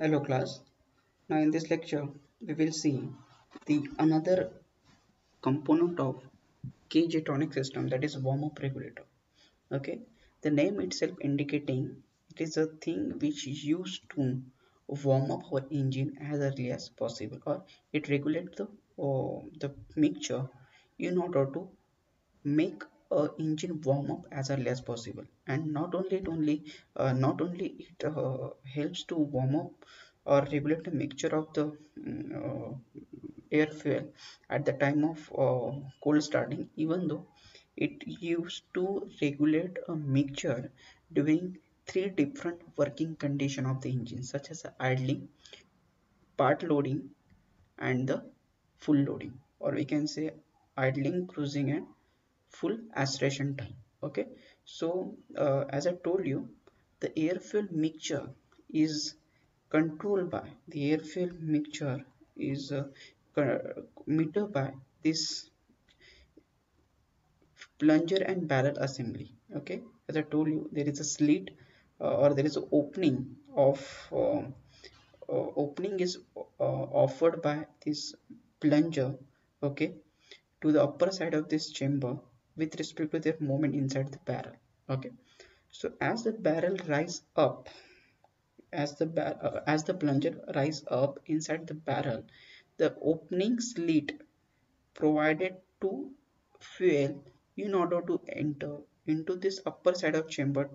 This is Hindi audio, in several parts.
Hello class. Now in this lecture we will see the another component of k Tonic system that is warm-up regulator. Okay, the name itself indicating it is a thing which is used to warm up our engine as early as possible or it regulates the uh, the mixture in order to make a engine warm up as early as possible and not only it only uh, not only it uh, helps to warm up or regulate the mixture of the mm, uh, air fuel at the time of uh, cold starting even though it used to regulate a mixture during three different working condition of the engine such as idling part loading and the full loading or we can say idling cruising and full acceleration time okay so uh, as i told you the air fuel mixture is controlled by the air fuel mixture is uh, metered by this plunger and barrel assembly okay? As i told you there is a slit uh, or there is an opening of uh, uh, opening is uh, offered by this plunger okay? To the upper side of this chamber with respect to the movement inside the barrel. Okay. So as the barrel rise up as the uh, as the plunger rise up inside the barrel the opening slit provided to fuel in order to enter into this upper side of chamber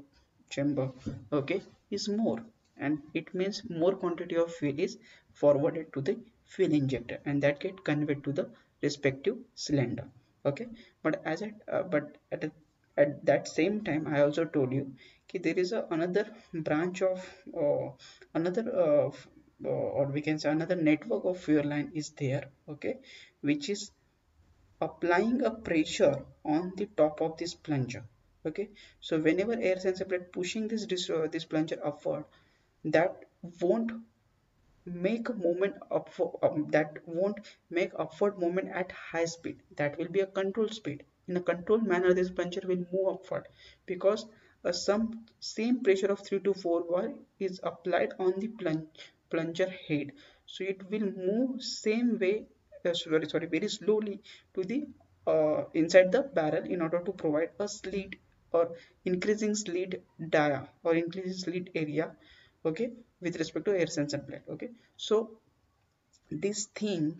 chamber okay is more. And it means more quantity of fuel is forwarded to the fuel injector and that get conveyed to the respective cylinder okay? But as at uh, but at, a, at that same time i also told you okay, there is a, another branch of uh, another uh, uh, or we can say another network of fuel line is there okay? Which is applying a pressure on the top of this plunger okay? So whenever air sensor plate pushing this this, uh, this plunger upward that won't make a movement up um, that won't make upward movement at high speed. That will be a control speed. In a controlled manner this plunger will move upward because uh, some same pressure of 3 to 4 bar is applied on the plunge, plunger head. So it will move same way uh, sorry sorry very slowly to the uh, inside the barrel in order to provide a slit or increasing slit dia or increasing slit area. Okay with respect to air sensor plate okay? So this thing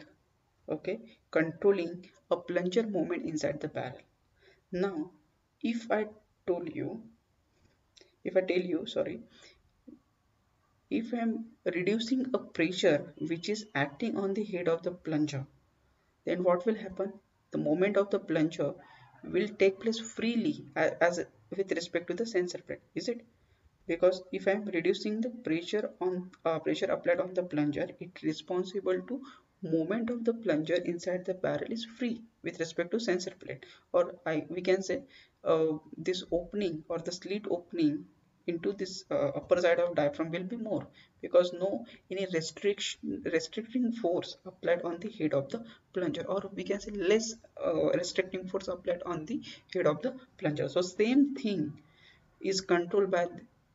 okay controlling a plunger movement inside the barrel. Now if i told you if i tell you sorry if i'm reducing a pressure which is acting on the head of the plunger then what will happen? The moment of the plunger will take place freely as, as with respect to the sensor plate is it because if I'm reducing the pressure on uh, pressure applied on the plunger it responsible to movement of the plunger inside the barrel is free with respect to sensor plate. Or I we can say uh, this opening or the slit opening into this uh, upper side of diaphragm will be more. Because no any restriction restricting force applied on the head of the plunger or we can say less uh, restricting force applied on the head of the plunger. So same thing is controlled by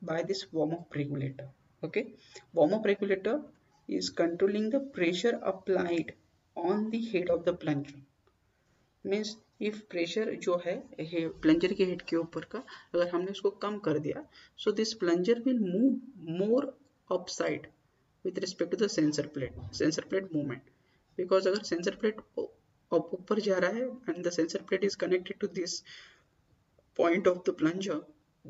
by this warm-up regulator okay warm-up regulator is controlling the pressure applied on the head of the plunger means if pressure जो है प्लंजर के हेड के ऊपर का अगर हमने उसको कम कर दिया so this plunger will move more upside with respect to the sensor plate sensor plate movement because अगर sensor plate ऊपर जा रहा है and the sensor plate is connected to this point of the plunger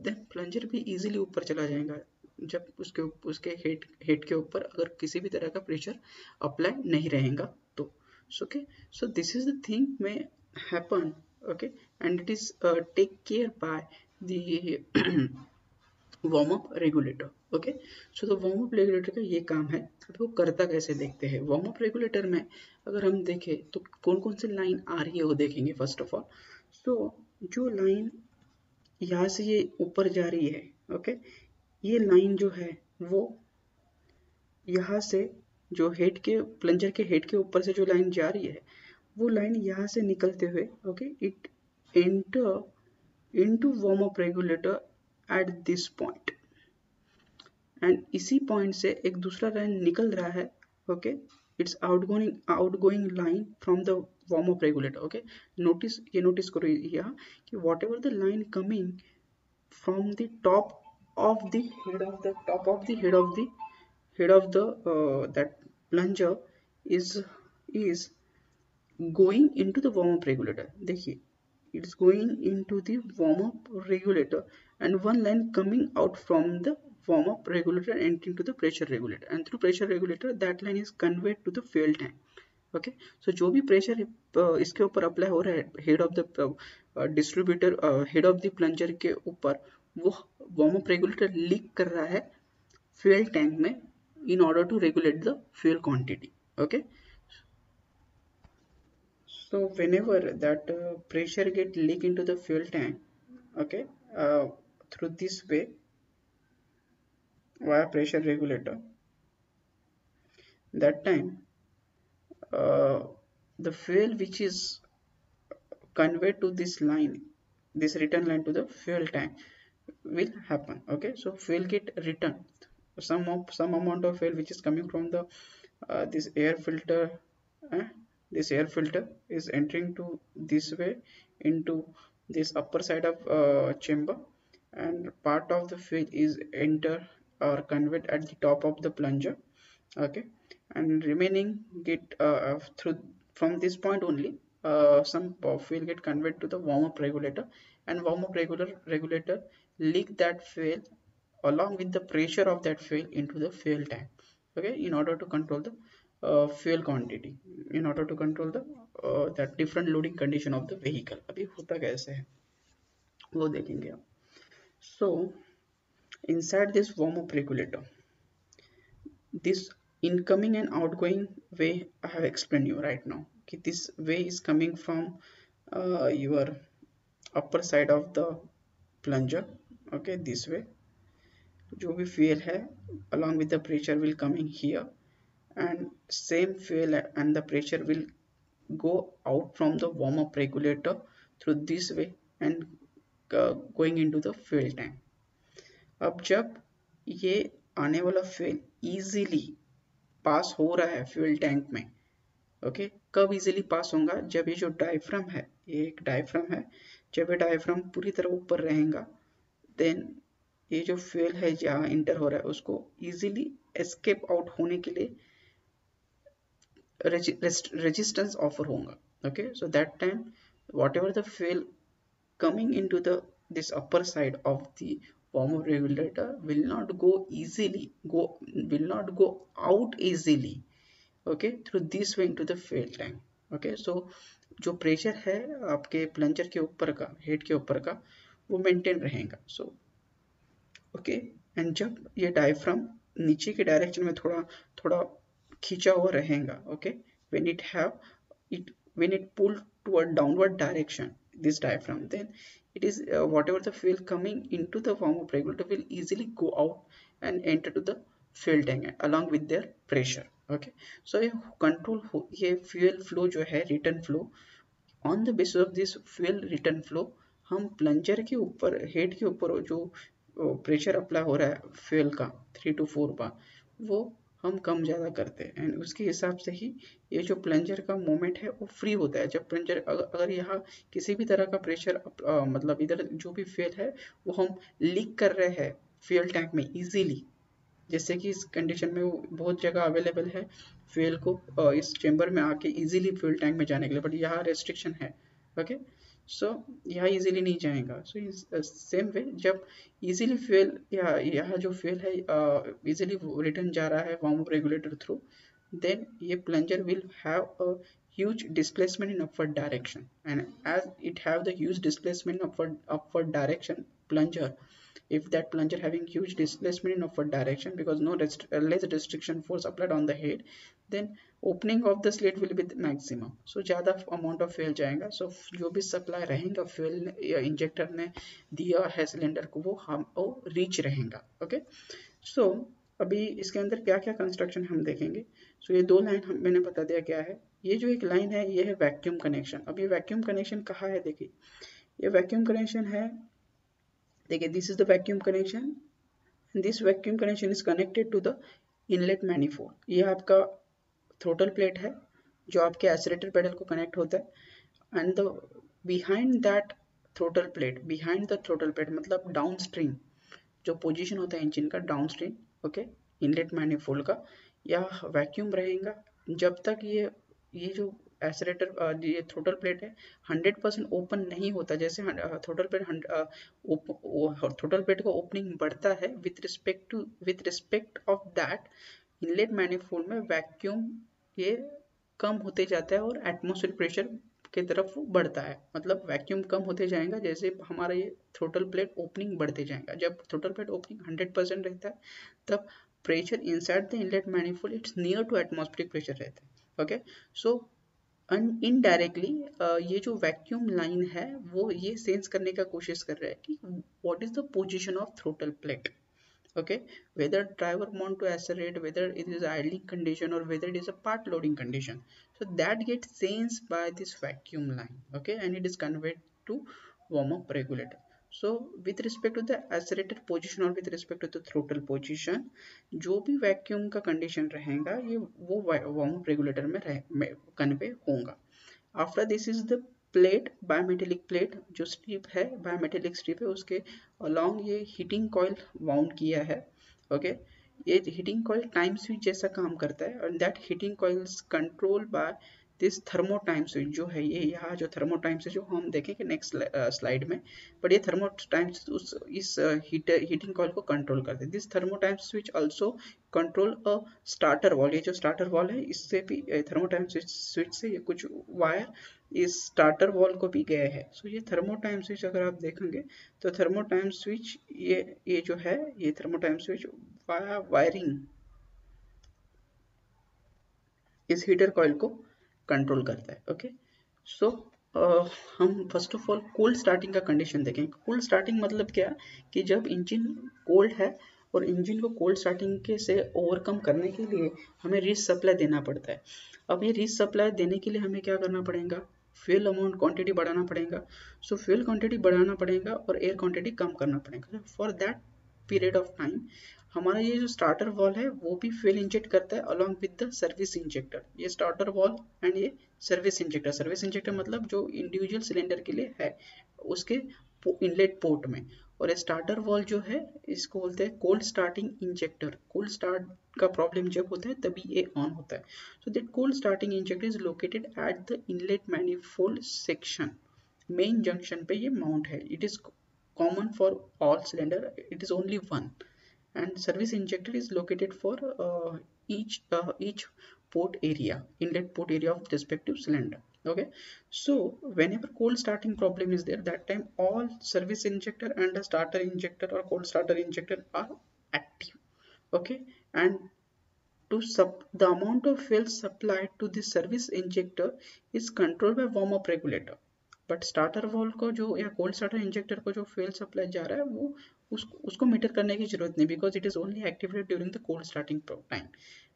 then plunger भी इजीली ऊपर चला जाएगा। जब उसके उसके हेड हेड के ऊपर अगर किसी भी तरह का प्रेशर अप्लाई नहीं रहेगा तो okay so this is the thing may happen okay and it is take care by the warm up regulator okay so तो वार्म अप रेगुलेटर का ये काम है, अब वो करता कैसे देखते हैं? वार्म अप रेगुलेटर में अगर हम देखें तो कौन कौन सी लाइन आ रही है वो देखेंगे फ़र्स्ट ऑफ़ ऑल सो जो लाइन यहाँ से ये ऊपर जा रही है ओके ये लाइन जो है, वो यहाँ से जो हेड के प्लंजर के हेड के ऊपर से जो लाइन जा रही है, वो लाइन यहाँ से निकलते हुए okay it enter into warm up regulator at this point and इसी पॉइंट से एक दूसरा लाइन निकल रहा है okay it's out going out going line from the warm up regulator okay notice ये नोटिस करो यहाँ कि whatever the line coming from the top of the head of the top of the head of the head of the uh, that plunger is is going into the warm up regulator देखिए it's going into the warm up regulator and one line coming out from the warm up regulator and into the pressure regulator and through pressure regulator that line is conveyed to the fuel tank Okay so जो भी प्रेशर इसके ऊपर अप्लाई हो रहा है head of the distributor head of the plunger के ऊपर, वो वार्म अप रेगुलेटर लीक कर रहा है फ्यूल टैंक में in order to regulate the fuel quantity okay so whenever that pressure get leak into the fuel tank okay through this way via pressure regulator that time uh, the fuel which is conveyed to this line this return line to the fuel tank will happen okay so fuel get returned some of some amount of fuel which is coming from the uh, this air filter eh? this air filter is entering to this way into this upper side of uh, chamber and part of the fuel is enter or conveyed at the top of the plunger okay and remaining get uh, through from this point only uh, some fuel get conveyed to the warm up regulator and warm up regular regulator leak that fuel along with the pressure of that fuel into the fuel tank okay in order to control the uh, fuel quantity in order to control the uh, that different loading condition of the vehicle अभी होता कैसे है वो देखेंगे आप so inside this warm up regulator this incoming and outgoing way I have explained you right now okay, this way is coming from uh, your upper side of the plunger okay this way जो भी fuel है along with the pressure will coming here and same fuel and the pressure will go out from the warm up regulator through this way and uh, going into the fuel tank अब जब ये आने वाला fuel easily पास हो रहा है फ्यूल टैंक में, ओके okay? कब इजीली पास होगा जब ये जो डायफ्राम है, ये एक डायफ्राम है, जब ये डायफ्राम पूरी तरह ऊपर रहेगा देन ये जो फ्यूल है, जहाँ इंटर हो रहा है, उसको इजीली एस्केप आउट होने के लिए रेजिस्टेंस ऑफ़र होगा okay so that time, whatever the fuel coming into the, this upper side of the warm regulator will not go easily, go, will not go out easily, okay, through this way into the fuel tank okay. So, जो प्रेशर है आपके प्लंजर के ऊपर का हेड के ऊपर का, वो मेंटेन रहेगा सो ओके एंड जब ये डायफ्राम नीचे के डायरेक्शन में थोड़ा थोड़ा खींचा हुआ रहेगा okay when it have it when it pull to a downward direction this diaphragm then it is uh, whatever the fuel coming into the form of regulator will easily go out and enter to the fuel tank along with their pressure okay so ये control ये fuel flow जो है return flow on the basis of this fuel return flow हम प्लंजर के ऊपर हेड के ऊपर जो प्रेशर अप्लाई हो रहा है फ्यूल का थ्री टू फोर बार वो हम कम ज़्यादा करते हैं। एंड उसके हिसाब से ही ये जो प्लंजर का मोमेंट है वो फ्री होता है। जब प्लंजर अगर यहाँ किसी भी तरह का प्रेशर आ, मतलब इधर जो भी फ्यूल है वो हम लीक कर रहे हैं फ्यूल टैंक में इजीली जैसे कि इस कंडीशन में वो बहुत जगह अवेलेबल है फ्यूल को इस चेंबर में आके इजीली फ्यूल टैंक में जाने के लिए। बट यहाँ रेस्ट्रिक्शन है ओके okay? सो यहाँ इजीली नहीं जाएगा। सो सेम वे जब इजीली फ्यूल यहाँ जो फ्यूल है इजीली uh, रिटर्न जा रहा है warm up regulator through then ये plunger will have a huge displacement in upward direction and as it have huge huge displacement upward upward direction plunger if that plunger having huge displacement in upward direction because no rest, uh, less restriction force applied on the head then opening of the slate will be the so ज़्यादा अमाउंट ऑफ़ fuel जाएगा। So जो भी सप्लाई रहेगा या injector ने दिया है cylinder को वो हम वो reach रहेगा। Okay? So अभी इसके अंदर क्या क्या कंस्ट्रक्शन हम देखेंगे? सो so, ये दो लाइन हम मैंने बता दिया क्या है। ये जो एक लाइन है ये है वैक्यूम कनेक्शन अब ये वैक्यूम कनेक्शन कहाँ है देखिए। ये वैक्यूम कनेक्शन है देखिए this is the vacuum connection this vacuum connection is connected to the inlet manifold ये आपका थ्रोटल प्लेट है, जो आपके एसरेटर पेडल को कनेक्ट होता है। And the behind that throttle plate behind the throttle plate मतलब डाउन स्ट्रीम जो पोजीशन होता है इंजन का downstream okay inlet manifold का, या वैक्यूम रहेगा, जब तक ये ये जो एसरेटर ये थ्रोटल प्लेट है 100 परसेंट ओपन नहीं होता, जैसे थ्रोटल प्लेट थ्रोटल प्लेट का ओपनिंग बढ़ता है with respect to with respect of that inlet manifold में वैक्यूम ये कम होते जाता है और एटमोसफेयर प्रेशर की तरफ़ बढ़ता है। मतलब वैक्यूम कम होते जाएगा, जैसे हमारा ये थ्रोटल प्लेट ओपनिंग बढ़ते जाएगा। जब थ्रोटल प्लेट ओपनिंग 100 परसेंट रहता है, तब pressure inside the inlet manifold it's near to atmospheric pressure रहता है। ओके सो इनडायरेक्टली ये जो वैक्यूम लाइन है, वो ये सेंस करने का कोशिश कर रहा है कि what is the position of throttle plate okay whether driver want to accelerate whether it is idling condition or whether it is a part loading condition so that gets sensed by this vacuum line okay and it is conveyed to warm up regulator so with respect to the accelerated position or with respect to the throttle position जो भी vacuum का condition रहेगा ये वो warm up regulator में, में convey होगा after this is the plate bimetallic plate जो स्ट्रिप है बायोमेटेलिक स्ट्रिप है, उसके अलॉन्ग ये हीटिंग कॉयल वाउंड किया है ओके? ये हीटिंग कॉयल टाइम स्विच जैसा काम करता है और that heating coils control by this thermo time switch जो है ये, यहाँ जो थर्मो टाइम स्विच जो हम देखेंगे नेक्स्ट स्लाइड में बट ये थर्मो टाइम उस, इस हीट हीटिंग कॉइल को कंट्रोल करते हैं this thermo time switch also control a starter valve ये जो स्टार्टर वॉल है, इससे भी थर्मो टाइम स्विच से ये कुछ वायर इस स्टार्टर वॉल को भी गया है। सो so, ये थर्मो टाइम स्विच अगर आप देखेंगे तो थर्मो टाइम स्विच ये ये जो है ये thermo time switch via wiring इस हीटर कॉइल को कंट्रोल करता है ओके सो so, हम first of all cold starting का कंडीशन देखें कोल्ड स्टार्टिंग मतलब क्या? कि जब इंजन कोल्ड है और इंजन को कोल्ड स्टार्टिंग के से ओवरकम करने के लिए हमें रिच सप्लाई देना पड़ता है। अब ये रिच सप्लाई देने के लिए हमें क्या करना पड़ेगा? फ्यूल अमाउंट क्वांटिटी बढ़ाना पड़ेगा। सो फ्यूल क्वांटिटी बढ़ाना पड़ेगा और एयर क्वांटिटी कम करना पड़ेगा। For that period of time हमारा ये जो स्टार्टर वॉल है, वो भी फ्यूल इंजेक्ट करता है along with the service injector ये स्टार्टर वॉल एंड ये सर्विस इंजेक्टर सर्विस इंजेक्टर मतलब जो इंडिविजुअल सिलेंडर के लिए है, उसके इनलेट पोर्ट में। और स्टार्टर वॉल जो है इसको बोलते हैं cold starting injector cold start का प्रॉब्लम जब होता है तभी ये ऑन होता है। So that cold starting injector is located at the inlet manifold section main junction पे ये माउंट है। It is common for all cylinder it is only one and service injector is located for uh, each port area inlet port area of respective cylinder okay so whenever cold starting problem is there that time all service injector and a starter injector or cold starter injector are active okay and to sub the amount of fuel supplied to the service injector is controlled by warm up regulator but starter valve को जो या कोल्ड स्टार्टर इंजेक्टर को जो फ्यूल सप्लाई जा रहा है वो उस, उसको मीटर करने की ज़रूरत नहीं because it is only activated during the cold starting time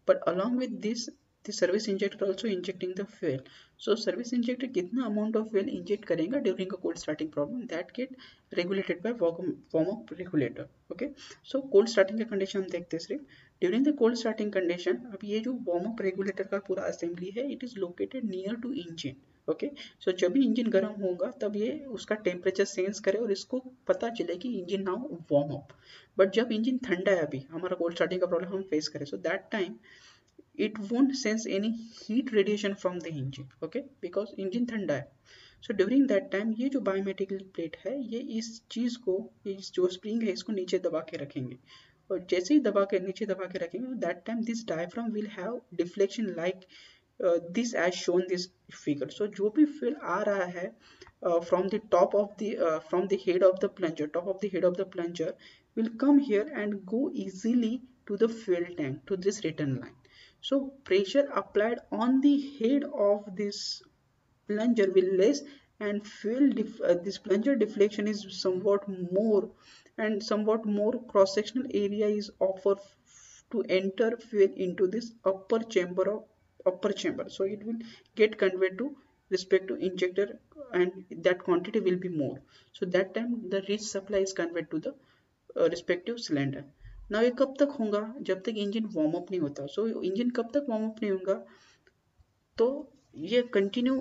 but along with this the service injector also injecting the fuel so service injector कितना अमाउंट ऑफ़ फ्यूल इंजेक्ट करेगा during a cold starting problem that get regulated by form of regulator okay so cold starting का कंडीशन हम देखते हैं सिर्फ़। During the cold starting condition अब ये जो वार्म अप रेगुलेटर का पूरा असेंबली है it is located near to engine okay so जब भी इंजन गर्म होगा, तब ये उसका टेम्परेचर सेंस करे और इसको पता चले कि engine now warm up but जब इंजिन ठंडा है अभी, हमारा कोल्ड स्टार्टिंग का प्रॉब्लम हम फेस करें। So that time it won't sense any heat radiation from the engine, okay? Because engine ठंडा है so, during that time, ये जो बायोमेटिकल प्लेट है, ये इस चीज़ को ये जो स्प्रिंग है, इसको नीचे दबा के रखेंगे। और जैसे ही दबा के, नीचे दबा के रखेंगे that time this diaphragm will have deflection like this as shown this figure so जो भी फिल आ रहा है from the top of the from the head of the plunger top of the head of the plunger will come here and go easily to the fuel tank, to this return line. So pressure applied on the head of this plunger will less and fuel uh, this plunger deflection is somewhat more and somewhat more cross sectional area is offered to enter fuel into this upper chamber of upper chamber. So it will get conveyed to respect to injector and that quantity will be more. So that time the rich supply is conveyed to the uh, respective cylinder ना ये कब तक होगा? जब तक इंजन वार्म अप नहीं होता। सो so, इंजन कब तक वार्म अप नहीं होगा? तो ये कंटिन्यू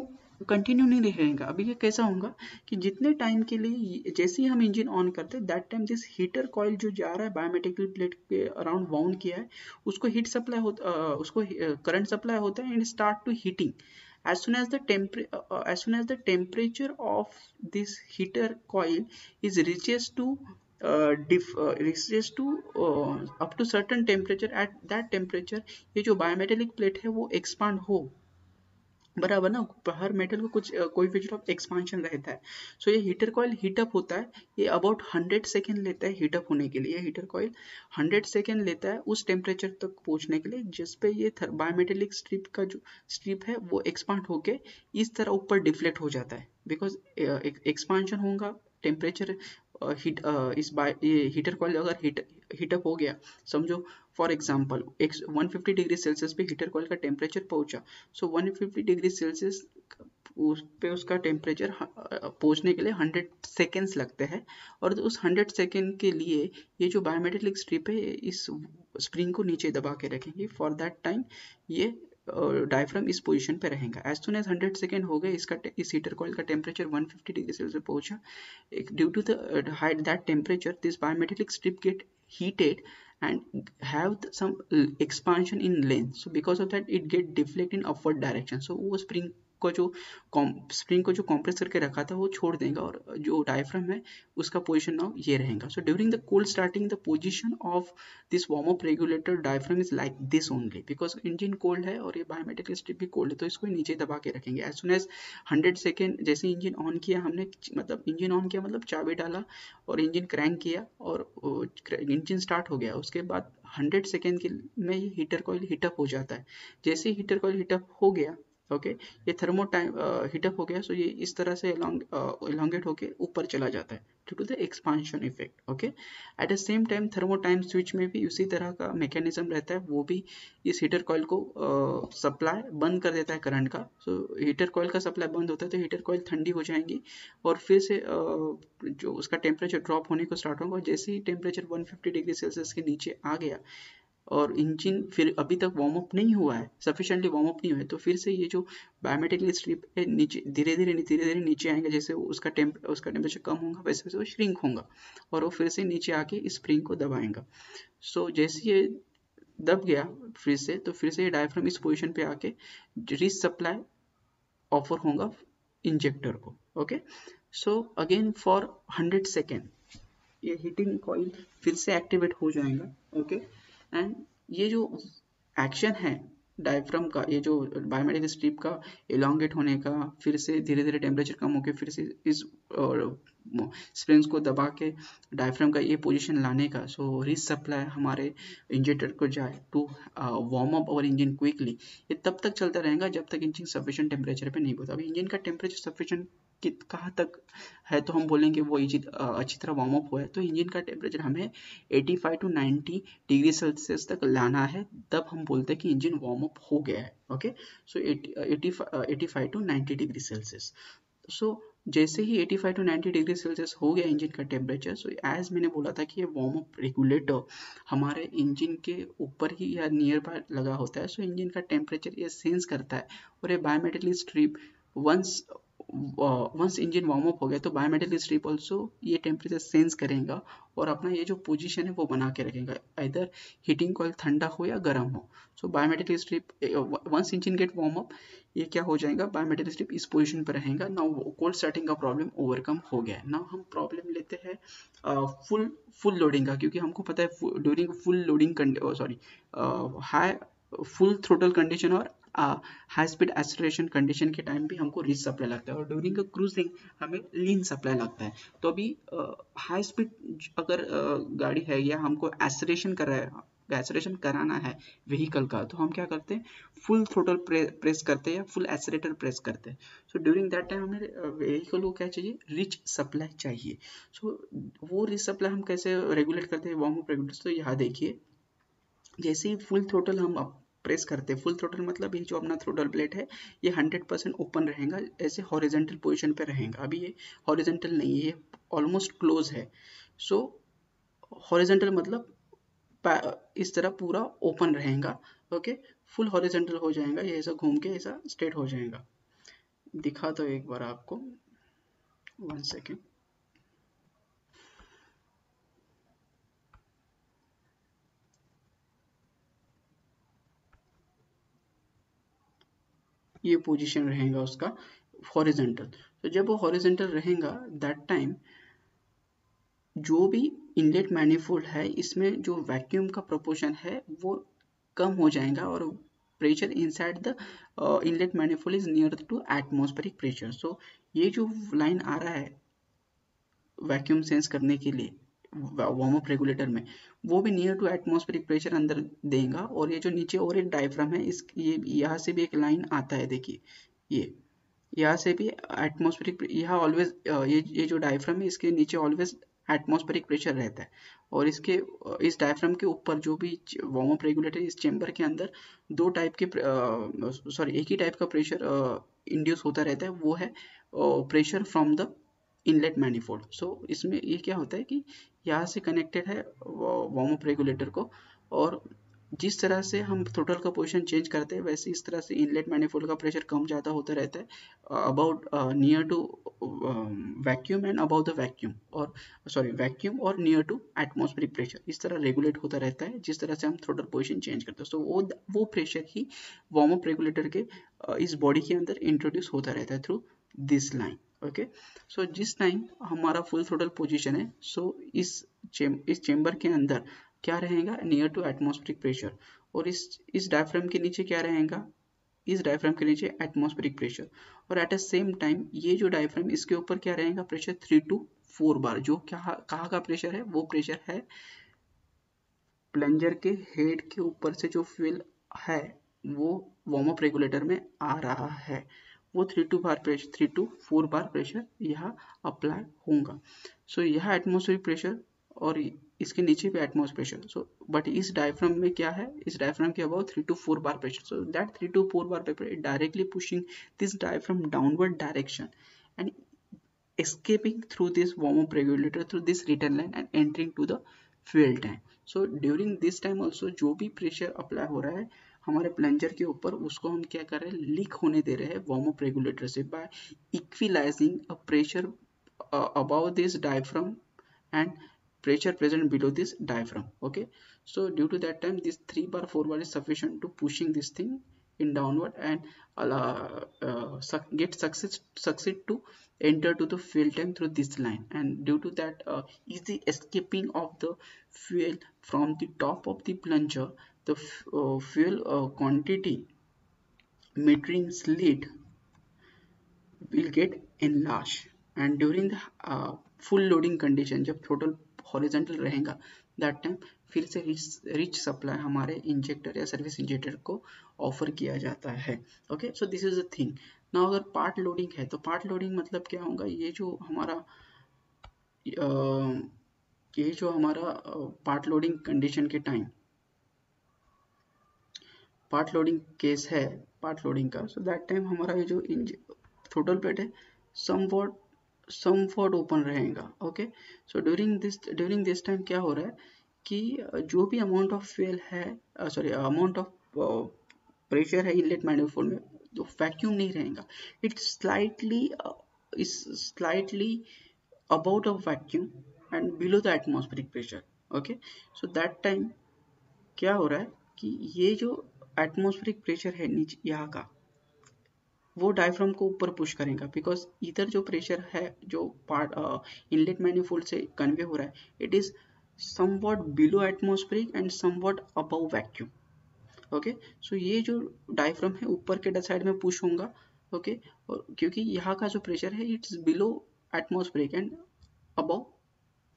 कंटिन्यू नहीं रहेगा। अभी ये कैसा होगा कि जितने टाइम के लिए जैसे ही हम इंजन ऑन करते हैं दैट टाइम जिस हीटर कॉइल जो जा रहा है बायोमेटिकल प्लेट के अराउंड वाउंड किया है उसको हीट सप्लाई होता उसको करंट सप्लाई होता है and start to heating as soon as the temper uh, as soon as the temperature of this heater is reaches to uh, diff, uh, reaches to uh, up to certain ये जो बायोमेटेलिक प्लेट है वो एक्सपांड हो. बराबर ना हर मेटल को कुछ कोई फीचर ऑफ़ एक्सपांशन रहता है. सो so, ये हीटर कॉइल हीटअप होता है. ये अबाउट 100 सेकेंड लेता है हीटअप होने के लिए. हीटर कॉइल 100 सेकेंड लेता है उस टेम्परेचर तक पहुँचने के लिए जिस पे ये बायोमेटेलिक स्ट्रिप का जो स्ट्रिप है वो एक्सपांड होके इस तरह ऊपर डिफ्लेक्ट हो जाता है. बिकॉज़ एक्सपांशन होगा टेम्परेचर हीट इस ये हीटर कॉइल अगर हीट हीटअप हो गया, समझो फॉर एग्ज़ाम्पल एक 150 डिग्री सेल्सियस पे हीटर कॉइल का टेम्परेचर पहुँचा सो so 150 डिग्री सेल्सियस उस पे उसका टेम्परेचर पहुँचने के लिए 100 सेकेंड्स लगते हैं, और उस 100 सेकेंड के लिए ये जो बायोमेट्रिक स्ट्रिप है, इस स्प्रिंग को नीचे दबा के रखेंगे फॉर दैट टाइम ये डायफ्राम इस पोजीशन पे रहेगा। एज सुन एज 100 सेकेंड हो गए, इसका इस हीटर कॉइल का टेम्परेचर 150 डिग्री सेल्सियस पहुँचा। Due to the height that temperature this biometric strip get heated and have some expansion in length. So because of that, it get deflect in upward direction. So वो spring को जो स्प्रिंग को जो कॉम्प्रेस करके रखा था, वो छोड़ देगा और जो डायफ्राम है, उसका पोजीशन नाउ ये रहेगा। So during the cold starting the position of this warm up regulator diaphragm is like this only because engine cold है और ये बायोमेट्रिक स्ट्रिप भी कोल्ड है तो इसको नीचे दबा के रखेंगे। As soon as hundred second जैसे इंजन ऑन किया हमने मतलब इंजन ऑन किया मतलब चाबी डाला और इंजन क्रैंक किया और इंजन स्टार्ट हो गया। उसके बाद हंड्रेड सेकेंड के में ये हीटर कॉइल हीटअप हो जाता है। जैसे हीटर कॉइल हीटअप हो गया ओके ये थर्मो टाइम हीटअप हो गया सो ये इस तरह से इलांगेट होके ऊपर चला जाता है। Due to the expansion effect okay at the same time thermo time switch में भी उसी तरह का मैकेनिज्म रहता है वो भी इस हीटर कॉइल को सप्लाई uh, बंद कर देता है करंट का। सो हीटर कॉइल का सप्लाई बंद होता है तो हीटर कॉइल ठंडी हो जाएँगी और फिर से uh, जो उसका टेम्परेचर ड्रॉप होने को स्टार्ट होगा जैसे ही टेम्परेचर 150 डिग्री सेल्सियस के नीचे आ गया और इंजन फिर अभी तक वार्म अप नहीं हुआ है सफिशिएंटली वार्म अप नहीं हुआ है तो फिर से ये जो बायोमेट्रिक स्ट्रिप है नीचे धीरे धीरे धीरे धीरे नीचे आएँगे जैसे उसका टेम्प उसका टेम्परेचर कम होगा वैसे वैसे वो श्रिंक होगा और वो फिर से नीचे आके स्प्रिंग को दबाएँगा सो so, जैसे ये दब गया फिर से तो फिर से ये डायफ्राम इस पोजिशन पे आके रिस सप्लाई ऑफ़र होगा इंजेक्टर को okay so again for hundred second ये हीटिंग कॉइल फिर से एक्टिवेट हो जाएगा ओके okay? एंड ये जो एक्शन है डायफ्राम का, ये जो बायोमेट्रिक स्ट्रिप का एलोंगेट होने का, फिर से धीरे धीरे टेम्परेचर कम होकर फिर से इस स्प्रिंग्स को दबा के डायफ्राम का ये पोजीशन लाने का सो रिस सप्लाई हमारे इंजेक्टर को जाए टू वार्म अप और इंजन क्विकली ये तब तक चलता रहेगा जब तक इंजन सफिशिएंट टेम्परेचर पे नहीं होता। अभी इंजन का टेम्परेचर सफिशिएंट कित कहाँ तक है तो हम बोलेंगे वो अच्छी तरह वार्म अप हुआ है। तो इंजन का टेम्परेचर हमें 85 टू 90 डिग्री सेल्सियस तक लाना है तब हम बोलते हैं कि इंजन वार्म अप हो गया है okay so eighty five to 90 degree Celsius so जैसे ही 85 टू 90 डिग्री सेल्सियस हो गया इंजन का टेम्परेचर सो एज मैंने बोला था कि ये वार्म अप रेगुलेटर हमारे इंजन के ऊपर ही या नियर बाय लगा होता है सो so, इंजन का टेम्परेचर ये सेंस करता है और ये biometric strip once once engine warm up हो गया तो बायोमेट्रिक स्ट्रिप ऑल्सो ये टेम्परेचर सेंस करेगा और अपना ये जो पोजीशन है वो बना के रखेगा इधर हीटिंग कॉइल ठंडा हो या गर्म हो। So biometric strip once engine get warm up ये क्या हो जाएगा बायोमेट्रिक स्ट्रिप इस पोजीशन पर रहेगा। ना कोल्ड स्टार्टिंग का प्रॉब्लम ओवरकम हो गया ना हम प्रॉब्लम लेते हैं फुल फुल लोडिंग का, क्योंकि हमको पता है during full loading sorry high full throttle condition और हाई स्पीड एसोलेशन कंडीशन के टाइम भी हमको रिच सप्लाई लगता है और ड्यूरिंग अ क्रूजिंग हमें लीन सप्लाई लगता है। तो अभी हाई स्पीड अगर गाड़ी है या हमको एसोलेशन कर रहा है एसोलेशन कराना है व्हीकल का तो हम क्या करते हैं? फुल थ्रोटल प्रे, प्रेस करते हैं या फुल एसोलेटर प्रेस करते हैं। सो ड्यूरिंग दैट टाइम हमें व्हीकल को क्या चाहिए? रिच सप्लाई चाहिए। सो so, वो रिच सप्लाई हम कैसे रेगुलेट करते हैं? वार्म अप रेगुलेटर तो यहाँ देखिए जैसे ही फुल थ्रोटल हम प्रेस करते हैं। फुल थ्रोटल मतलब ये जो अपना थ्रोटल प्लेट है ये 100 परसेंट ओपन रहेगा ऐसे हॉरिजेंटल पोजीशन पे रहेगा। अभी ये हॉरिजेंटल नहीं है ये ऑलमोस्ट क्लोज है। सो so, हॉरिजेंटल मतलब इस तरह पूरा ओपन रहेगा ओके फुल हॉरिजेंटल हो जाएगा ये ऐसा घूम के ऐसा स्ट्रेट हो जाएगा। दिखा तो एक बार आपको। वन सेकेंड ये पोजीशन रहेगा उसका हॉरिजेंटल तो जब वो हॉरिजेंटल रहेगा दैट टाइम जो भी इनलेट मैनिफोल्ड है, इसमें जो वैक्यूम का प्रोपोर्शन है, वो कम हो जाएगा और pressure inside the inlet manifold is near to atmospheric pressure so ये जो लाइन आ रहा है वैक्यूम सेंस करने के लिए वार्म अप रेगुलेटर में, वो भी नियर टू एटमॉस्फेरिक प्रेशर अंदर देगा और ये जो नीचे और एक डायफ्राम है, इस, ये, यहाँ से भी एक लाइन आता है, देखिए, ये, यहाँ से भी एटमॉस्फेरिक यहाँ ऑलवेज ये ये जो डायफ्राम है, इसके नीचे ऑलवेज एटमॉस्फेरिक प्रेशर रहता है और इसके, इस डायफ्राम के ऊपर जो भी वार्म अप रेगुलेटर इस चेंबर के अंदर दो टाइप के सॉरी एक ही टाइप का प्रेशर इंड्यूस होता रहता है, वो है pressure from the inlet manifold so इसमें ये क्या होता है कि यहाँ से कनेक्टेड है वार्म अप रेगुलेटर को और जिस तरह से हम थ्रोटल का पोजीशन चेंज करते हैं वैसे इस तरह से इनलेट मैनिफोल्ड का प्रेशर कम ज़्यादा होता रहता है about near to vacuum and about the vacuum और सॉरी वैक्यूम और नियर टू एटमोस्फेरिक प्रेशर इस तरह रेगुलेट होता रहता है जिस तरह से हम थ्रोटल पोजिशन चेंज करते हैं। So, वो वो प्रेशर ही वार्म अप रेगुलेटर के uh, इस बॉडी के अंदर इंट्रोड्यूस होता रहता है through this line okay so जिस टाइम हमारा फुल थ्रोटल पोजिशन है सो इस इस चेम्बर के अंदर क्या रहेगा? नियर टू एटमोस्फेरिक प्रेशर और इस इस डायफ्राम के नीचे क्या रहेगा? इस डायफ्राम के नीचे एटमोस्फेरिक प्रेशर और एट द सेम टाइम ये जो डायफ्राम इसके ऊपर क्या रहेगा? Pressure three to four bar जो क्या कहाँ का प्रेशर है? वो प्रेशर है प्लंजर के हेड के ऊपर से जो फ्यूल है, वो वार्म अप रेगुलेटर में आ रहा है। वो three two bar pressure three two four bar pressure यहाँ अप्लाई होगा सो so, यह एटमोसफेरिक प्रेशर और इसके नीचे भी एटमोस प्रेशर सो बट इस डायफ्राम में क्या है? इस डायफ्राम के about three to four bar pressure so that three to four bar pressure directly pushing this diaphragm downward direction and escaping through this warm up regulator through this return line and entering to the fuel tank so during this time also जो भी प्रेशर अप्लाई हो रहा है हमारे प्लंजर के ऊपर उसको हम क्या कर रहे हैं लीक होने दे रहे हैं वार्म अप रेगुलेटर से by equalising a pressure above this diaphragm and pressure present below this diaphragm okay so due to that time this three bar four bar is sufficient to pushing this thing in downward and get success to enter to the fuel tank through this line and due to that is the escaping of the fuel from the top of the plunger the uh, fuel uh, quantity metering slit will get enlarged. And during the uh, full loading condition जब total हॉरिजेंटल रहेगा दैट टाइम फिर से रिच सप्लाई हमारे इंजेक्टर या सर्विस इंजेक्टर को ऑफ़र किया जाता है। Okay so this is a thing ना अगर पार्ट लोडिंग है तो पार्ट लोडिंग मतलब क्या होगा? ये जो हमारा ये जो हमारा पार्ट लोडिंग कंडीशन के टाइम पार्ट लोडिंग केस है, पार्ट लोडिंग का। सो दैट टाइम हमारा ये जो थ्रोटल प्लेट है सम समवॉट ओपन रहेगा okay so during this during this time क्या हो रहा है कि जो भी अमाउंट ऑफ़ फ्यूल है सॉरी अमाउंट ऑफ़ प्रेशर है इनलेट मैनिफोल्ड में तो वैक्यूम नहीं रहेगा। It slightly is slightly about of vacuum and below the atmospheric pressure okay so that time क्या हो रहा है कि ये जो एटमॉस्फेरिक प्रेशर है नीचे, यहाँ का। वो डायफ्राम को ऊपर पुश करेगा बिकॉज़ इधर जो प्रेशर है, जो पार्ट इनलेट मैनिफोल्ड से कन्वे हो रहा है it is somewhat below atmospheric and somewhat above vacuum okay so ये जो डायफ्राम है, ऊपर के साइड में पुश होगा ओके okay? और क्योंकि यहाँ का जो प्रेशर है it's below atmospheric and above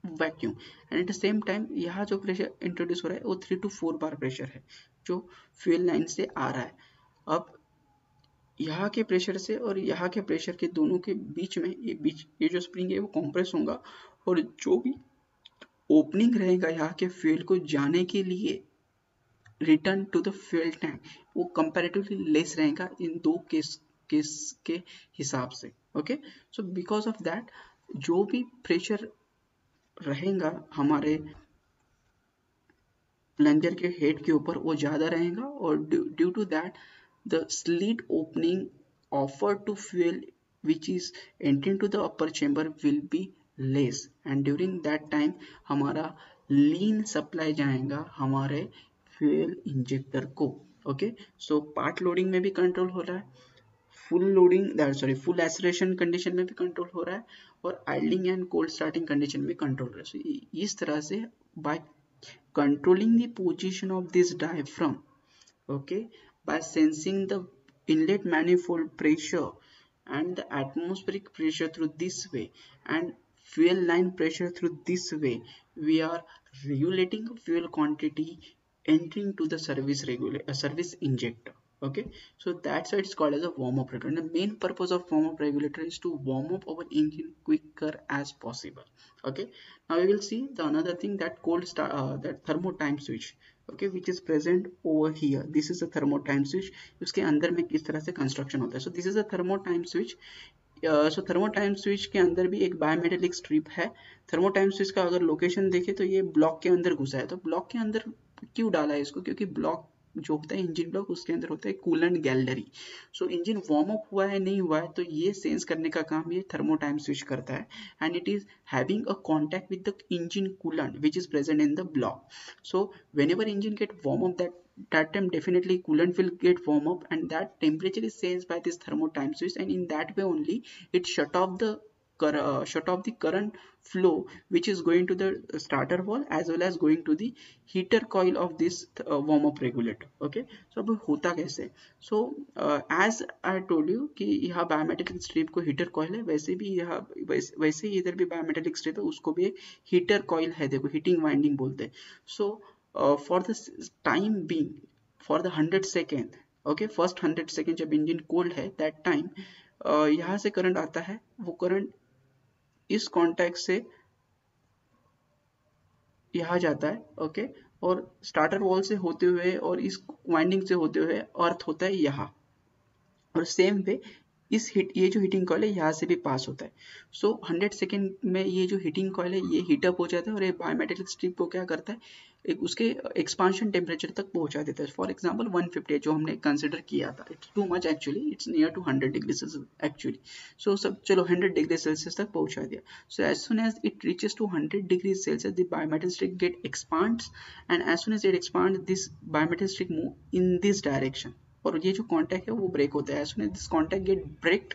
vacuum and at the same time यहाँ जो प्रेशर इंट्रोड्यूस हो रहा है, वो three two four bar pressure है। जो फ्यूल लाइन से आ रहा है। अब यहाँ के प्रेशर से और यहाँ के प्रेशर के दोनों के बीच में, ये बीच, ये जो स्प्रिंग है, वो कॉम्प्रेस होगा और जो भी ओपनिंग रहेगा यहाँ के फ्यूल को जाने के लिए return to the fuel tank वो कंपेरेटिवली लेस रहेगा इन दो केस केस के हिसाब से okay so because of that जो भी प्रेशर रहेगा हमारे प्लंजर के हेड के ऊपर वो ज़्यादा रहेगा और due to that the slit opening offer to fuel which is entering to the upper chamber will be less and during that time हमारा लीन सप्लाई जाएगा हमारे फ्यूल इंजेक्टर को ओके सो पार्ट लोडिंग में भी कंट्रोल हो रहा है full loading sorry full acceleration condition में भी कंट्रोल हो रहा है और idling and cold starting condition में कंट्रोल हो रहा है। So, इस तरह से by controlling the position of this diaphragm okay by sensing the inlet manifold pressure and the atmospheric pressure through this way and fuel line pressure through this way we are regulating fuel quantity entering to the service regulator service injector okay so that's why it's called as a warm-up regulator and the main purpose of warm-up regulator is to warm up our engine quicker as possible okay now we will see the another thing that cold start uh, that thermo time switch okay which is present over here this is a thermo time switch uske andar mein kis tarah se construction hota hai so this is a thermo time switch so thermo time switch के अंदर भी एक बायोमेटेलिक स्ट्रिप है थर्मोटाइम स्विच का अगर लोकेशन देखे तो ये ब्लॉक के अंदर घुसा है तो ब्लॉक के अंदर क्यों डाला है इसको क्योंकि ब्लॉक जो होता है इंजन ब्लॉक उसके अंदर होता है coolant gallery so engine warm up हुआ है, नहीं हुआ है तो ये सेंस करने का काम ये थर्मोटाइम स्विच करता है. And it is having a contact with the engine coolant which is present in the block so whenever engine get warm up that that time definitely coolant will get warm up and that temperature is sensed by this thermotime switch and in that way only it shut off the shut off the current flow which is going to the starter wall as well as going to the heater coil of this uh, warm up regulator okay so अब होता कैसे so uh, as I told you कि यहाँ बायोमेटेलिक स्ट्रिप को हीटर कॉइल है वैसे भी यहाँ वैसे, वैसे ही इधर भी बायोमेटेलिक स्ट्रिप है उसको भी एक हीटर कॉइल है देखो हीटिंग वाइंडिंग बोलते हैं so uh, for the time being for the 100 second okay first 100 second जब इंजन कोल्ड है that time uh, यहाँ से करंट आता है वो करंट इस कॉन्टेक्ट से यहाँ जाता है ओके और स्टार्टर वॉल से होते हुए और इस वाइंडिंग से होते हुए अर्थ होता है यहाँ। और सेम वे इस हिट ये जो हीटिंग कॉयल है, यहाँ से भी पास होता है। सो हंड्रेड सेकेंड में ये जो हीटिंग कॉयल है, ये हीटअप हो जाता है और ये बायोमेटेलिक स्ट्रिप को क्या करता है? एक उसके एक्सपांशन टेम्परेचर तक पहुँचा देता है। फॉर एग्जांपल 150 जो हमने कंसिडर किया था। It's too much actually it's near to 100 degree Celsius actually so सब चलो 100 डिग्री सेल्सियस तक पहुँचा दिया। So as soon as it reaches to 100 degree Celsius the bimetal strip get expands and as soon as it expand this bimetal strip move in this direction और ये जो कॉन्टैक्ट है, वो ब्रेक होता है। दिस कॉन्टैक्ट गेट ब्रेक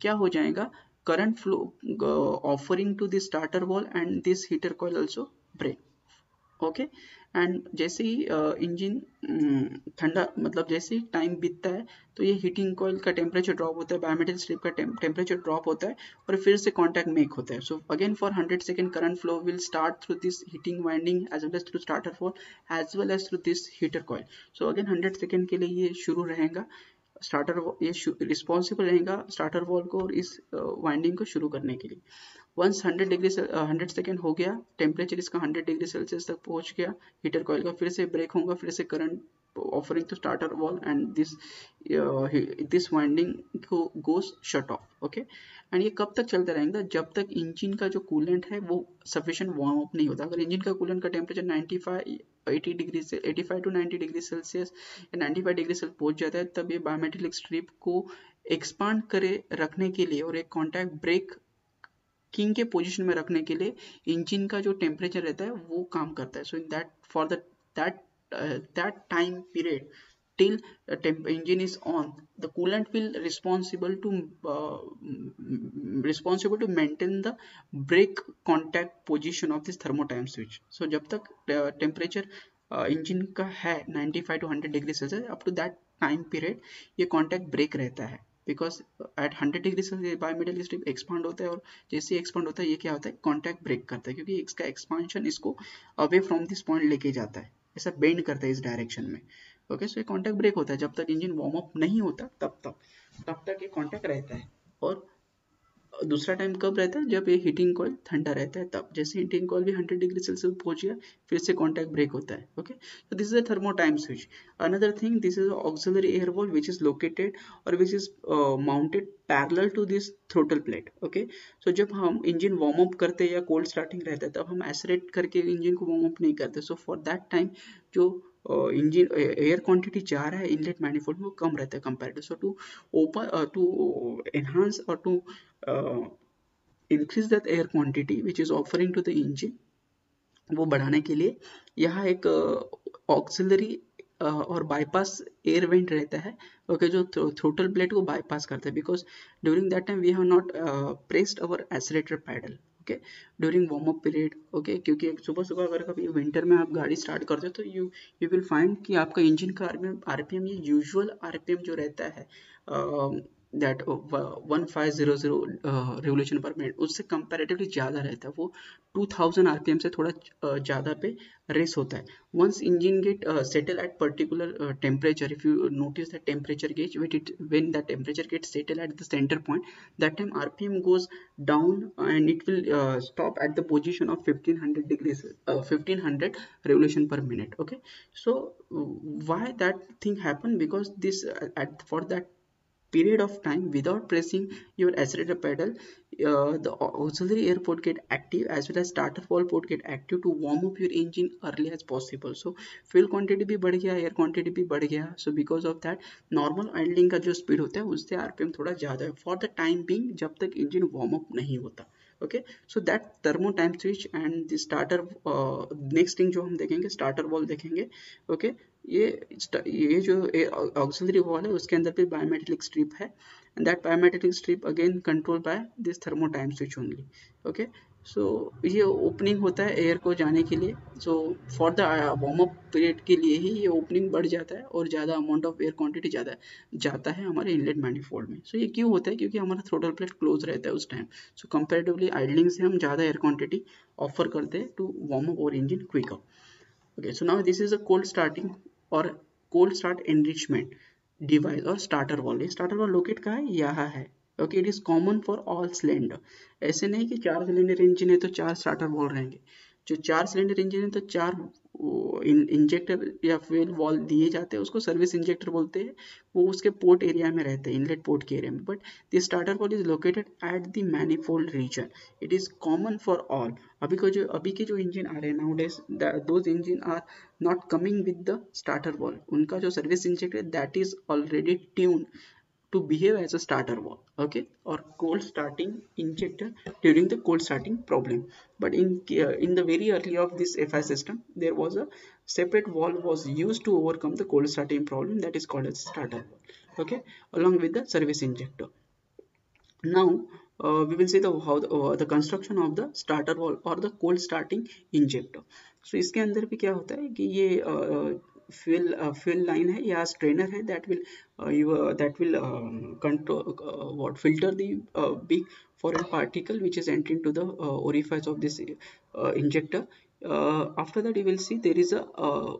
क्या हो जाएगा? Current flow offering to this starter valve and this heater coil also break okay? And जैसे ही इंजन ठंडा मतलब जैसे ही टाइम बीतता है तो ये हीटिंग कॉयल का टेम्परेचर ड्रॉप होता है बायोमेटल स्ट्रिप का टेम्परेचर ड्रॉप होता है, और फिर से कॉन्टैक्ट मेक होता है। So again for 100 second current flow will start through this heating winding as well as through starter valve as well as through this heater coil so again 100 second के लिए ये शुरू रहेगा। स्टार्टर ये रिस्पॉन्सिबल रहेगा स्टार्टर वॉल को और इस वाइंडिंग को शुरू करने के लिए। वंस 100 डिग्री हंड्रेड सेकेंड हो गया टेम्परेचर इसका 100 डिग्री सेल्सियस तक पहुँच गया हीटर कॉइल का फिर से ब्रेक होगा, फिर से current offering to starter valve and this this winding goes shut off okay and ये कब तक चलता रहेगा? जब तक इंजन का जो कूलेंट है, वो सफिशिएंट वार्म अप नहीं होता। अगर इंजन का कूलेंट का टेम्परेचर 95 80 डिग्री से 85 टू 90 डिग्री सेल्सियस या 95 डिग्री सेल्सियस पहुँच जाता है, तब ये बायोमेट्रिक स्ट्रिप को एक्सपांड करे रखने के लिए और एक कॉन्टैक्ट ब्रेक किंग के पोजीशन में रखने के लिए इंजन का जो टेम्परेचर रहता है वो काम करता है so in that for the that that time period till uh, temp engine is on the coolant will responsible to uh, responsible to maintain the break contact position of this thermotime switch so jab tak uh, temperature engine uh, का है 95 to 100 degree Celsius up to that time period ये कॉन्टैक्ट ब्रेक रहता है बिकॉज़ एट हंड्रेड डिग्री से बायोमेटल स्ट्रिप एक्सपांड होता है और जैसे एक्सपांड होता है, ये क्या होता है? कॉन्टैक्ट ब्रेक करता है, क्योंकि इसका एक्सपांशन इसको अवे फ्रॉम दिस पॉइंट लेके जाता है। ऐसा बेंड करता है इस डायरेक्शन में। ओके सो ये कॉन्टैक्ट ब्रेक होता है। जब तक इंजन वार्म अप नहीं होता, तब तक तब तक ये कॉन्टैक्ट रहता है। और दूसरा टाइम कब रहता है? जब ये हीटिंग कॉइल ठंडा रहता है तब। जैसे हीटिंग कॉइल भी 100 डिग्री सेल्सियस पहुँच गया फिर से कॉन्टैक्ट ब्रेक होता है okay this is a thermo time switch. Another thing this is auxiliary air valve which is located or which is uh, mounted parallel to this throttle plate okay? So जब हम इंजन वार्म अप करते हैं या कोल्ड स्टार्टिंग रहता है तब हम एसरेट करके इंजन को वार्म अप नहीं करते। सो फॉर दैट टाइम जो इंजन एयर क्वांटिटी जा रहा है इनलेट मैनिफोल्ड में कम रहता है comparative so to open to enhance और to increase that air quantity which is offering to the engine वो बढ़ाने के लिए यहाँ एक ऑक्सिलरी uh, और बाईपास एयर वेंट रहता है ओके okay, जो थ्रोटल प्लेट को बाईपास करता है because during that time we have not pressed our accelerator pedal okay during warm up period okay, क्योंकि सुबह सुबह अगर कभी विंटर में आप गाड़ी स्टार्ट करते हो तो यू यू विल फाइंड कि आपका इंजन का आर पी एम ये पी एम जो रहता है that one five zero zero revolution per minute उससे कंपेरेटिवली ज़्यादा रहता है। वो two thousand R P M से थोड़ा uh, ज़्यादा पे रेस होता है। Once engine get settle at particular temperature if you notice the temperature gauge wait it when the temperature get settle at the centre point that time RPM goes down and it will stop at the position of 1500 degrees uh, 1500 revolution per minute okay? So why that thing happen because this uh, at for that period of time without pressing your accelerator pedal uh, the auxiliary air port get active as well as starter valve port get active to warm up your engine early as possible so fuel quantity भी बढ़ गया air quantity भी बढ़ गया so because of that normal idling का जो speed होता है उससे rpm थोड़ा ज़्यादा है for the time being जब तक engine warm up नहीं होता okay? So that time switch and the starter uh, next thing जो हम देखेंगे स्टार्टर वॉल देखेंगे okay? ये ये जो ऑक्सिलरी वॉल है उसके अंदर भी बायोमेट्रिक स्ट्रिप है। And that biometric strip again control by this thermo time switch only okay so so, ये ओपनिंग होता है एयर को जाने के लिए। So for the warm up period के लिए ही ये ओपनिंग बढ़ जाता है और ज़्यादा अमाउंट ऑफ़ एयर क्वांटिटी ज़्यादा जाता है हमारे इनलेट मैनिफोल्ड में। सो so, ये क्यों होता है? क्योंकि हमारा थ्रोटल प्लेट क्लोज रहता है उस टाइम सो कंपेरेटिवली आइडलिंग से हम ज़्यादा एयर क्वांटिटी ऑफ़र करते हैं टू वार्म अप और engine quick up okay so now this is a cold starting और कोल्ड स्टार्ट एनरिचमेंट डिवाइस और स्टार्टर वॉल ये स्टार्टर वॉल लोकेट कहाँ है? यहाँ है। Okay it is common for all cylinder ऐसे नहीं कि चार सिलेंडर इंजन है तो चार स्टार्टर वॉल रहेंगे। जो चार सिलेंडर इंजन है तो चार इंजेक्टर या फ्यूल वॉल दिए जाते हैं, उसको सर्विस इंजेक्टर बोलते हैं। वो उसके पोर्ट एरिया में रहते हैं इनलेट पोर्ट के एरिया में। But the starter valve is located at the manifold region it is common for all अभी को जो, अभी के जो इंजन आ रहे हैं nowadays those engine are not coming with the starter valve उनका जो service injector that is already tune to behave as a starter valve okay or cold starting injector during the cold starting problem but in uh, in the very early of this FI system there was a separate valve was used to overcome the cold starting problem that is called as starter valve okay along with the service injector now uh, we will see the how the, uh, the construction of the starter valve or the cold starting injector so इसके अंदर भी क्या होता है कि ये uh, fuel uh, fuel line है या strainer है that will uh, you uh, that will um, control uh, what filter the uh, big foreign particle which is entering to the uh, orifice of this uh, injector uh, after that you will see there is a uh,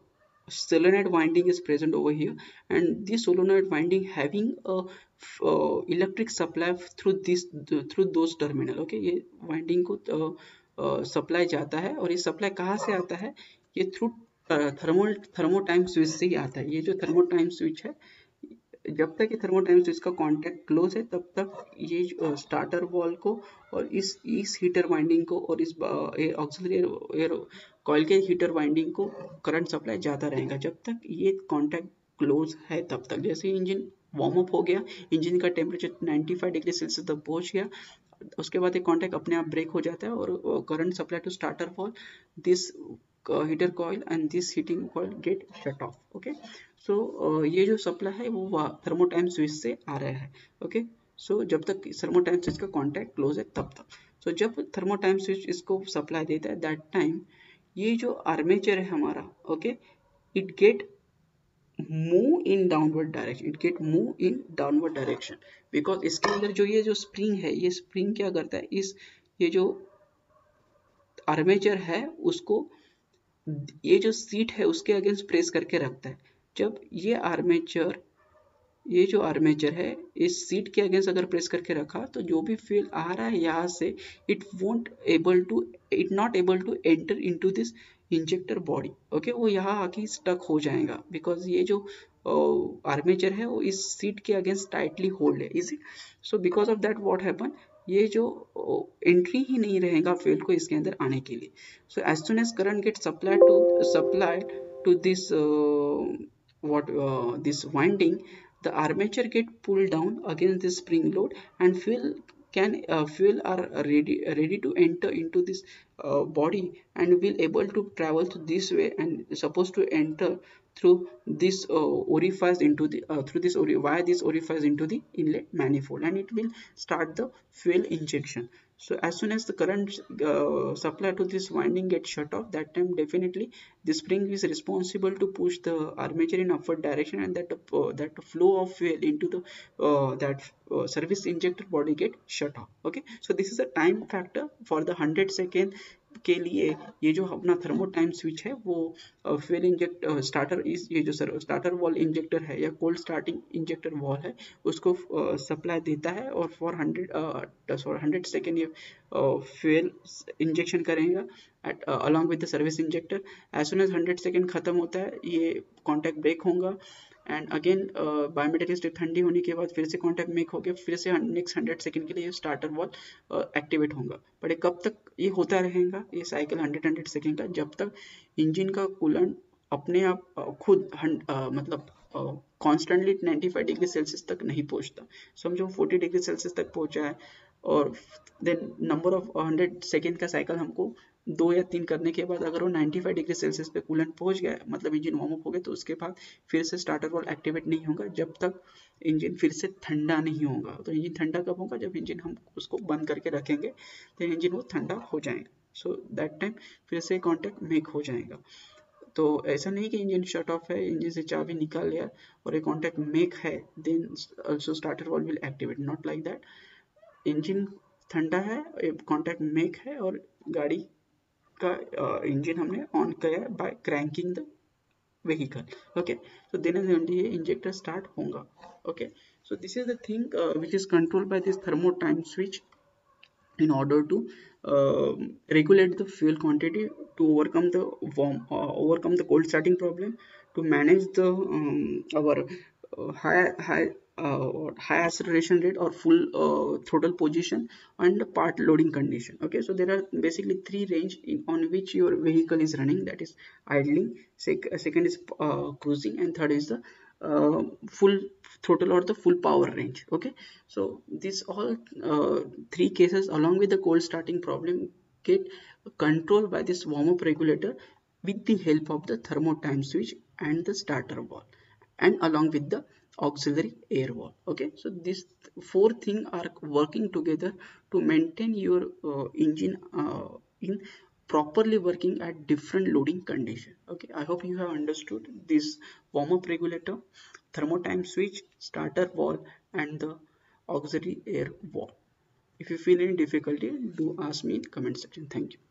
solenoid winding is present over here and this solenoid winding having a uh, electric supply through this through those terminal okay ये winding को सप्लाई uh, uh, जाता है और ये सप्लाई कहाँ से आता है ये थ्रू थर्मल थर्मोटाइम स्विच से ही आता है। ये जो थर्मोटाइम स्विच है, जब तक ये थर्मोटाइम स्विच का कांटेक्ट क्लोज है, तब तक ये स्टार्टर वॉल को और इस इस हीटर वाइंडिंग को और इस ऑक्सिलरी एयर कॉइल के हीटर वाइंडिंग को करंट सप्लाई ज़्यादा रहेगा। जब तक ये कांटेक्ट क्लोज है, तब तक। जैसे इंजन वार्म अप हो गया इंजन का टेम्परेचर 95 डिग्री सेल्सियस तक पहुँच गया, उसके बाद ये कांटेक्ट अपने आप ब्रेक हो जाता है और current supply to starter valve this coil and this heating coil get shut off okay? So uh, ये जो सप्लाई है वो थर्मोटाइम स्विच से आ रहा है ओके okay? सो so, जब तक थर्मोटाइम स्विच का कॉन्टैक्ट क्लोज है तब तक। सो so, जब थर्मोटाइम स्विच इसको सप्लाई देता है दैट टाइम ये जो आर्मेचर है हमारा okay it get move in downward direction it get move in downward direction because इसके अंदर जो ये जो स्प्रिंग है ये स्प्रिंग क्या करता है? इस ये जो आर्मेचर है उसको ये जो सीट है, उसके अगेंस्ट प्रेस करके रखता है। जब ये आर्मेचर ये जो आर्मेचर है, इस सीट के अगेंस्ट अगर प्रेस करके रखा तो जो भी फ्यूल आ रहा है यहाँ से it won't able to it not able to enter into this injector body okay वो यहाँ आके स्टक हो जाएगा। बिकॉज़ ये जो आर्मेचर है, वो इस सीट के अगेंस्ट टाइटली होल्ड है। Is it so because of that what happen ये जो एंट्री ही नहीं रहेगा फ्यूल को इसके अंदर आने के लिए। So as soon as current get supply to supply to this what this winding the armature get pull down against this spring load and fuel can fuel are ready ready to enter in to this body and will able to travel through this way and suppose to enter through this uh, orifice into the uh, through this via this orifice into the inlet manifold and it will start the fuel injection. So as soon as the current uh, supply to this winding gets shut off that time definitely the spring is responsible to push the armature in upward direction and that uh, that flow of fuel into the uh, that uh, service injector body get shut off. Okay? So this is a time factor for the 100 second के लिए ये जो अपना थर्मो टाइम स्विच है, वो फ्यूल इंजेक्ट स्टार्टर इस ये जो सर स्टार्टर वॉल इंजेक्टर है या कोल्ड स्टार्टिंग इंजेक्टर वॉल है, उसको सप्लाई देता है और for hundred for hundred second ये फ्यूल इंजेक्शन करेगा at along with the service injector as soon as hundred second खत्म होता है, ये कॉन्टैक्ट ब्रेक होगा। एंड अगेन बायोमेट्रिक ठंडी होने के बाद फिर से कॉन्टैक्ट मेक हो गया फिर से नेक्स्ट हंड्रेड सेकेंड के लिए स्टार्टर वॉल एक्टिवेट होगा। बट कब तक ये होता रहेगा? ये साइकिल हंड्रेड हंड्रेड सेकेंड का जब तक इंजन का कूलन अपने आप uh, खुद uh, मतलब constantly ninety five degree Celsius तक नहीं पहुँचता। समझो फोर्टी डिग्री सेल्सियस तक पहुँचा है और then number of hundred second का साइकिल हमको दो या तीन करने के बाद अगर वो 95 डिग्री सेल्सियस पे कूलेंट पहुँच गया मतलब इंजन वार्म अप हो गया तो उसके बाद फिर से स्टार्टर वॉल एक्टिवेट नहीं होगा, जब तक इंजन फिर से ठंडा नहीं होगा। तो इंजन ठंडा कब होगा? जब इंजन हम उसको बंद करके रखेंगे तो इंजन वो ठंडा हो जाएगा। सो दैट टाइम फिर से कॉन्टेक्ट मेक हो जाएगा। तो ऐसा नहीं कि इंजन शट ऑफ़ है इंजन से चाबी निकाल लिया और एक कॉन्टेक्ट मेक है then also starter valve will activate not like that engine ठंडा है कॉन्टेक्ट मेक है और गाड़ी का इंजन uh, हमने ऑन किया है by cranking the vehicle okay तो देने ये इंजेक्टर स्टार्ट होगा okay so this is the thing which is control by this thermo time switch in order to regulate the fuel quantity to overcome the warm overcome the cold starting problem to manage the our high high uh, high acceleration rate or full uh, throttle position and part loading condition. Okay so there are basically three range in, on which your vehicle is running. That is idling sec second is uh, cruising and third is the uh, full throttle or the full power range. Okay so these all uh, three cases along with the cold starting problem get controlled by this warm-up regulator with the help of the thermo time switch and the starter valve and along with the auxiliary air valve okay? So these four things are working together to maintain your uh, engine uh, in properly working at different loading condition. Okay? I hope you have understood this warm up regulator thermotime switch starter valve and the auxiliary air valve if you feel any difficulty do ask me in comment section. Thank you